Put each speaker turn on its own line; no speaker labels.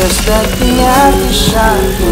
Just let the aftershock